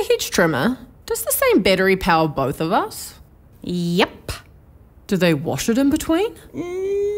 Hedge Hitch Trimmer, does the same battery power both of us? Yep. Do they wash it in between? Mm.